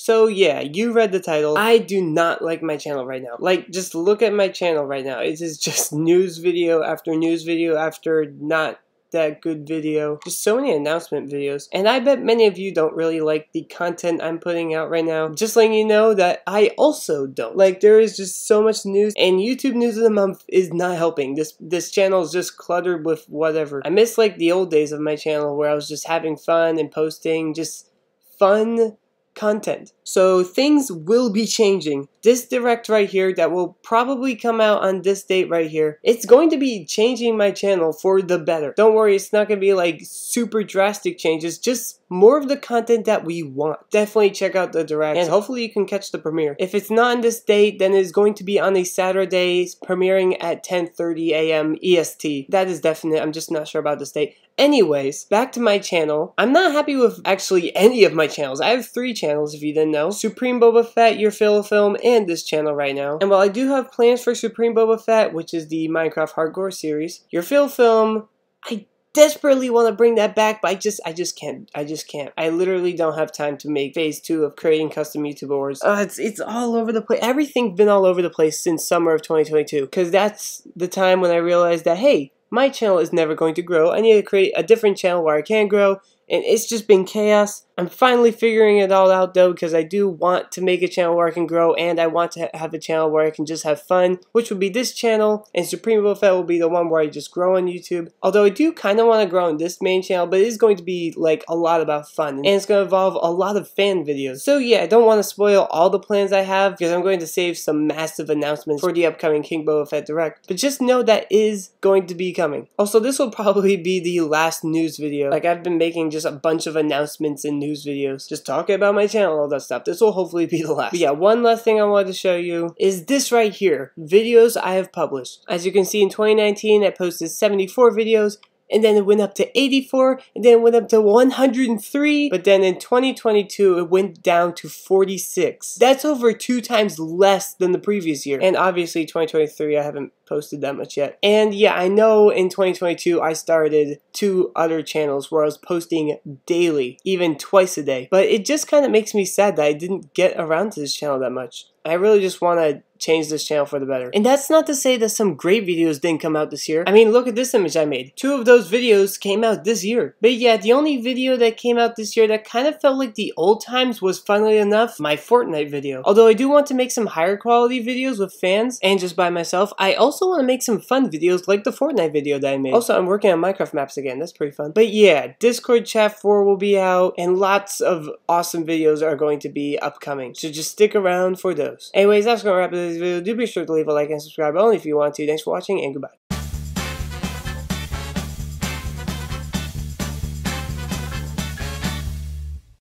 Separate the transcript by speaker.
Speaker 1: So yeah, you read the title. I do not like my channel right now. Like, just look at my channel right now. It is just news video after news video after not that good video. Just so many announcement videos. And I bet many of you don't really like the content I'm putting out right now. Just letting you know that I also don't. Like there is just so much news and YouTube News of the Month is not helping. This this channel is just cluttered with whatever. I miss like the old days of my channel where I was just having fun and posting just fun content. So things will be changing. This direct right here that will probably come out on this date right here, it's going to be changing my channel for the better. Don't worry, it's not going to be like super drastic changes, just more of the content that we want. Definitely check out the direct and hopefully you can catch the premiere. If it's not on this date, then it's going to be on a Saturday premiering at 10.30 a.m. EST. That is definite. I'm just not sure about this date. Anyways, back to my channel. I'm not happy with actually any of my channels. I have three channels if you didn't know. Supreme Boba Fett, Your Fill Film, this channel right now. And while I do have plans for Supreme Boba Fett, which is the Minecraft Hardcore series, Your Fill Film, I desperately want to bring that back, but I just I just can't. I just can't. I literally don't have time to make phase two of creating custom YouTube. Uh, it's it's all over the place. Everything's been all over the place since summer of 2022. Because that's the time when I realized that hey, my channel is never going to grow. I need to create a different channel where I can grow. And it's just been chaos. I'm finally figuring it all out though because I do want to make a channel where I can grow and I want to have a channel where I can just have fun, which would be this channel, and Supreme Boba Fett will be the one where I just grow on YouTube. Although I do kind of want to grow on this main channel, but it is going to be like a lot about fun, and it's going to involve a lot of fan videos. So yeah, I don't want to spoil all the plans I have because I'm going to save some massive announcements for the upcoming King Boba Fett Direct, but just know that is going to be coming. Also, this will probably be the last news video. Like I've been making just a bunch of announcements and news videos, just talking about my channel, all that stuff. This will hopefully be the last. But yeah, one last thing I wanted to show you is this right here, videos I have published. As you can see in 2019, I posted 74 videos, and then it went up to 84, and then it went up to 103, but then in 2022 it went down to 46. That's over two times less than the previous year. And obviously 2023 I haven't posted that much yet. And yeah, I know in 2022 I started two other channels where I was posting daily, even twice a day. But it just kind of makes me sad that I didn't get around to this channel that much. I really just want to change this channel for the better. And that's not to say that some great videos didn't come out this year. I mean, look at this image I made. Two of those videos came out this year. But yeah, the only video that came out this year that kind of felt like the old times was, funnily enough, my Fortnite video. Although I do want to make some higher quality videos with fans and just by myself, I also want to make some fun videos like the Fortnite video that I made. Also, I'm working on Minecraft maps again. That's pretty fun. But yeah, Discord Chat 4 will be out and lots of awesome videos are going to be upcoming. So just stick around for those. Anyways, that's going to wrap up this video. Do be sure to leave a like and subscribe only if you want to. Thanks for watching and goodbye.